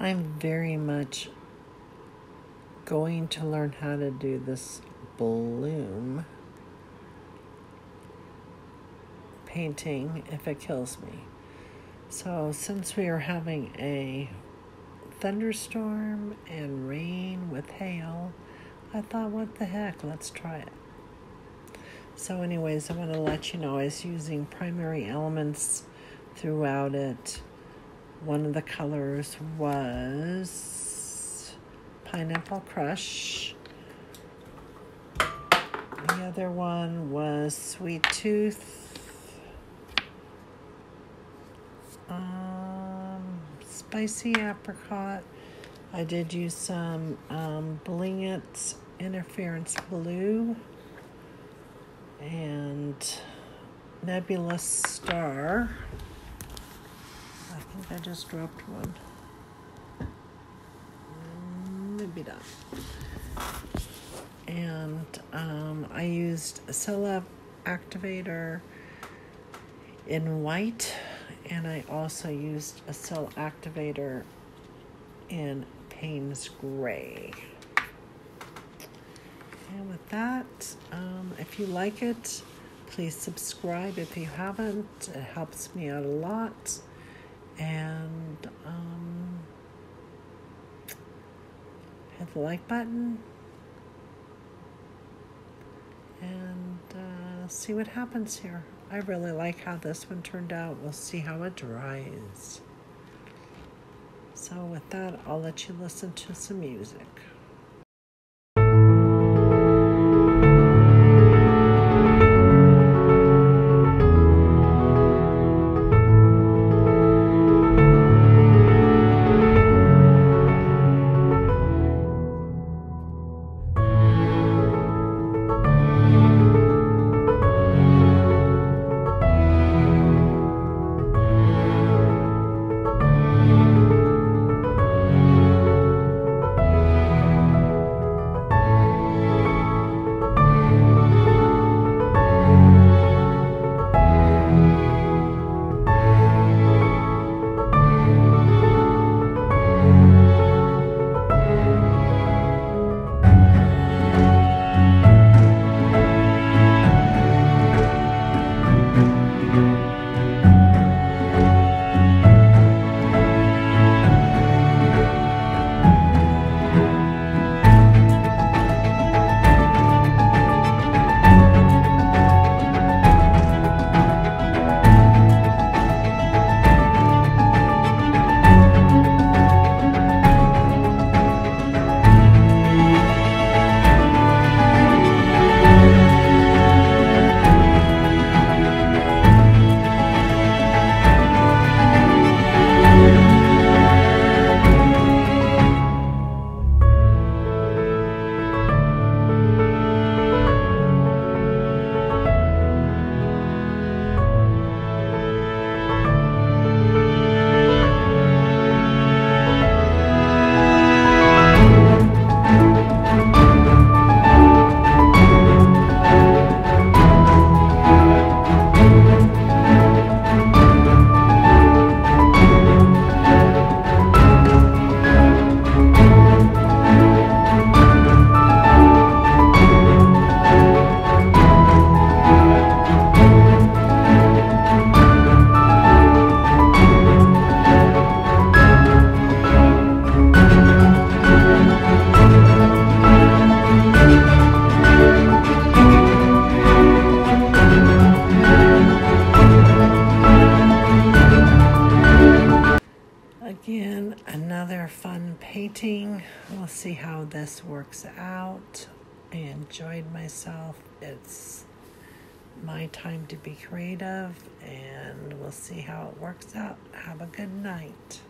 I'm very much going to learn how to do this bloom painting if it kills me. So, since we are having a thunderstorm and rain with hail, I thought, what the heck, let's try it. So, anyways, I want to let you know I was using primary elements throughout it. One of the colors was Pineapple Crush. The other one was Sweet Tooth. Um, spicy apricot. I did use some um, Bling It Interference Blue and Nebulous Star. I think I just dropped one. Maybe not. And um, I used a Cell Activator in white, and I also used a Cell Activator in Payne's Gray. And with that, um, if you like it, please subscribe if you haven't. It helps me out a lot. And um, hit the like button and uh, see what happens here. I really like how this one turned out. We'll see how it dries. So, with that, I'll let you listen to some music. Again, another fun painting. We'll see how this works out. I enjoyed myself. It's my time to be creative, and we'll see how it works out. Have a good night.